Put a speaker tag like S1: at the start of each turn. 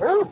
S1: Huh?